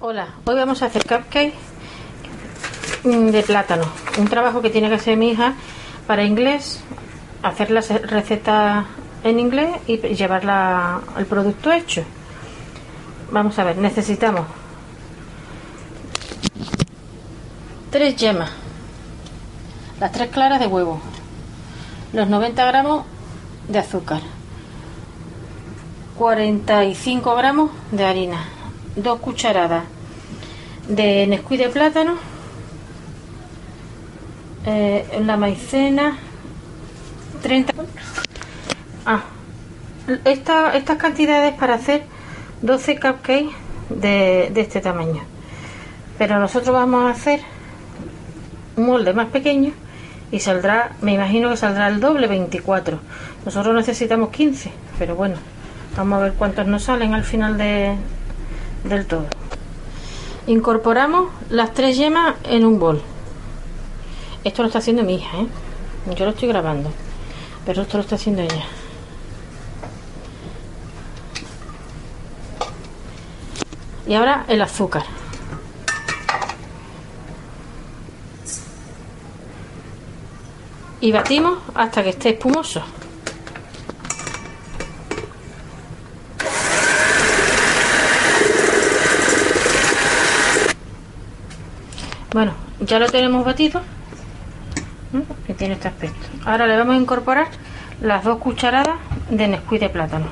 Hola, hoy vamos a hacer cupcake mm, de plátano. Un trabajo que tiene que hacer mi hija para inglés, hacer la receta en inglés y llevarla el producto hecho. Vamos a ver, necesitamos tres yemas, las tres claras de huevo, los 90 gramos de azúcar, 45 gramos de harina, dos cucharadas de Nesquik de plátano, eh, la maicena, 30. Ah, estas cantidades para hacer 12 cupcakes de, de este tamaño. Pero nosotros vamos a hacer un molde más pequeño y saldrá, me imagino que saldrá el doble 24. Nosotros necesitamos 15, pero bueno, vamos a ver cuántos nos salen al final de, del todo. Incorporamos las tres yemas en un bol. Esto lo está haciendo mi hija, ¿eh? Yo lo estoy grabando, pero esto lo está haciendo ella. Y ahora el azúcar. Y batimos hasta que esté espumoso. Bueno, ya lo tenemos batido. Que tiene este aspecto. Ahora le vamos a incorporar las dos cucharadas de Nesquik de plátano.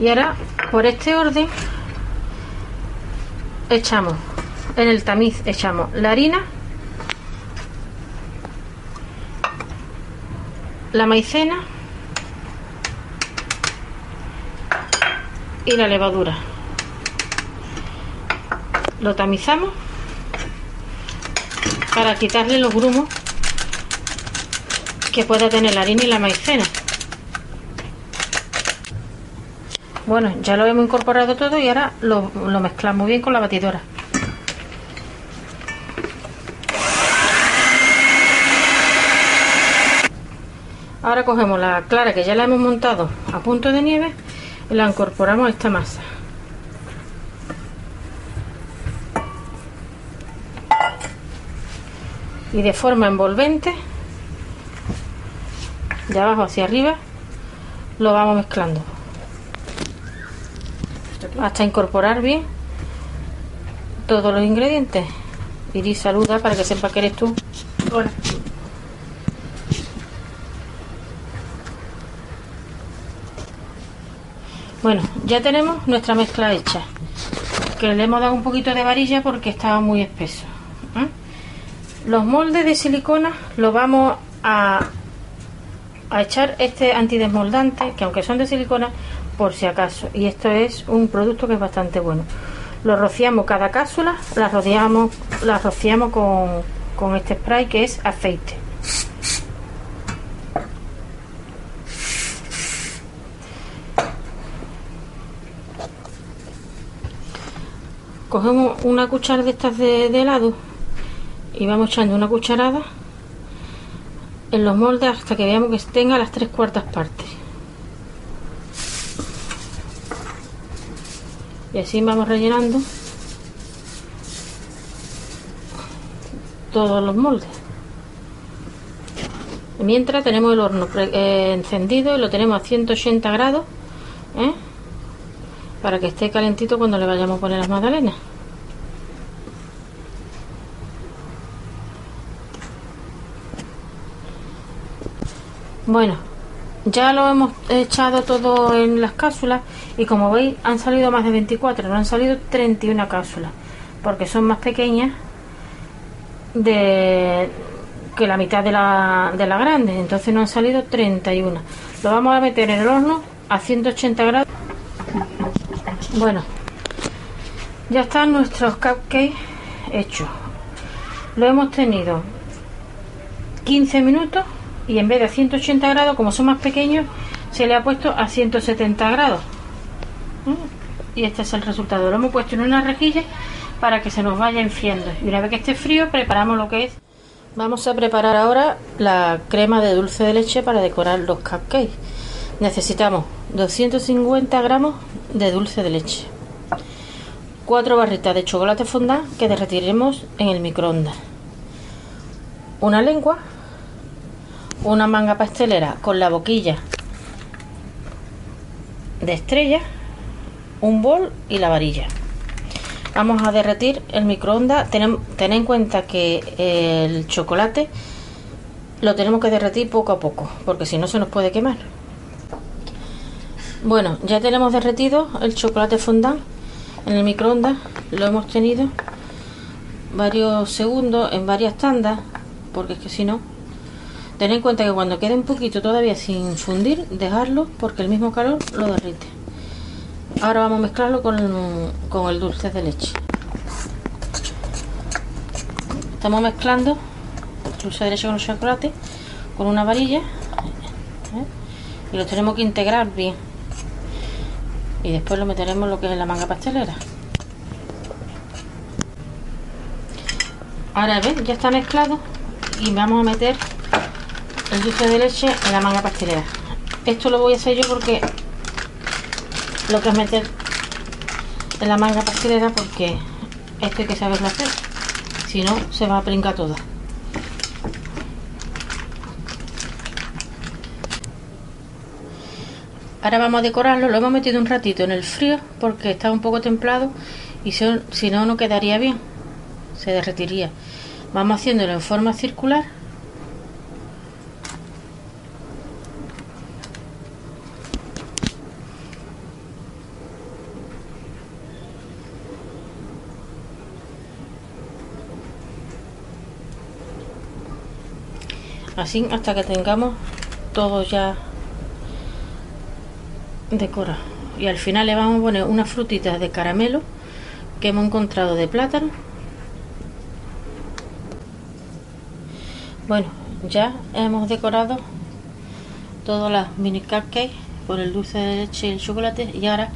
Y ahora, por este orden, echamos en el tamiz, echamos la harina, la maicena y la levadura lo tamizamos para quitarle los grumos que pueda tener la harina y la maicena. Bueno ya lo hemos incorporado todo y ahora lo, mezclamos bien con la batidora. Ahora cogemos la clara que ya la hemos montado a punto de nieve y la incorporamos a esta masa y de forma envolvente de abajo hacia arriba lo vamos mezclando. Hasta incorporar bien todos los ingredientes. Iris saluda para que sepa que eres tú. Hola. bueno ya tenemos nuestra mezcla hecha que le hemos dado un poquito de varilla porque estaba muy espeso los moldes de silicona los vamos a, a echar este antidesmoldante, que aunque son de silicona, por si acaso. Y esto es un producto que es bastante bueno. Lo rociamos cada cápsula, la rociamos, la rociamos con, con este spray que es aceite. Cogemos una cuchara de estas de helado y vamos echando una cucharada en los moldes hasta que veamos que tenga las tres cuartas partes. Y así vamos rellenando todos los moldes. Mientras tenemos el horno eh, encendido y lo tenemos a 180 grados ¿eh? para que esté calentito cuando le vayamos a poner las magdalenas Bueno, ya lo hemos echado todo en las cápsulas y como veis han salido más de 24, no han salido 31 cápsulas, porque son más pequeñas de que la mitad de la, de la grande, entonces no han salido 31. Lo vamos a meter en el horno a 180 grados. Bueno, ya están nuestros cupcakes hechos. Lo hemos tenido 15 minutos y en vez de 180 grados, como son más pequeños, se le ha puesto a 170 grados. ¿Mm? Y este es el resultado. Lo hemos puesto en una rejilla para que se nos vaya enfriando. Y una vez que esté frío, preparamos lo que es. Vamos a preparar ahora la crema de dulce de leche para decorar los cupcakes. Necesitamos 250 gramos de dulce de leche, 4 barritas de chocolate fondant que derretiremos en el microondas, una lengua, una manga pastelera con la boquilla de estrella, un bol y la varilla. Vamos a derretir el microondas. Ten, en cuenta que el chocolate lo tenemos que derretir poco a poco, porque si no se nos puede quemar. Bueno, ya tenemos derretido el chocolate fondant en el microondas. Lo hemos tenido varios segundos en varias tandas, porque es que si no, ten en cuenta que cuando quede un poquito todavía sin fundir, dejarlo porque el mismo calor lo derrite. Ahora vamos a mezclarlo con, con el dulce de leche. Estamos mezclando el dulce de leche con el chocolate con una varilla ¿eh? y lo tenemos que integrar bien. Y después lo meteremos lo que es la manga pastelera. Ahora ven, ya está mezclado y vamos a meter el dulce de leche en la manga pastelera. Esto lo voy a hacer yo porque lo que es meter en la manga pastelera porque esto hay que saberlo hacer si no se va a pringar toda ahora vamos a decorarlo lo hemos metido un ratito en el frío porque está un poco templado y si no no quedaría bien se derretiría vamos haciéndolo en forma circular así hasta que tengamos todo ya decorado. Y al final le vamos a poner unas frutitas de caramelo que hemos encontrado de plátano. Bueno ya hemos decorado todas las mini cupcakes por el dulce de leche y el chocolate. Y ahora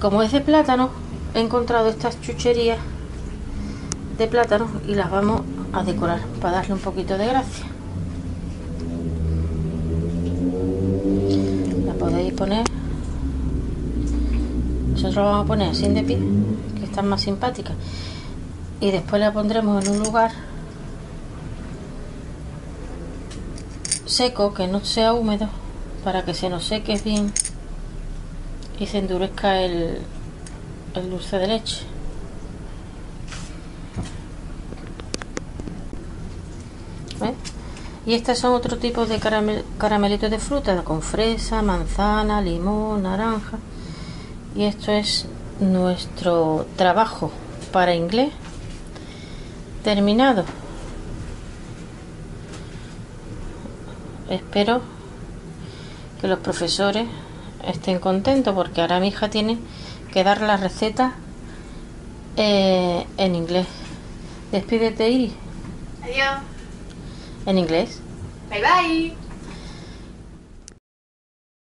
como es de plátano he encontrado estas chucherías de plátano y las vamos a decorar para darle un poquito de gracia nosotros vamos a poner así de pie que están más simpáticas y después la pondremos en un lugar seco que no sea húmedo para que se nos seque bien y se endurezca el dulce de leche Y estas son otro tipo de caramelitos de fruta, con fresa, manzana, limón, naranja. Y esto es nuestro trabajo para inglés terminado. Espero que los profesores estén contentos porque ahora mi hija tiene que dar la receta eh, en inglés. Despídete, Iris. Adiós en inglés. Bye bye.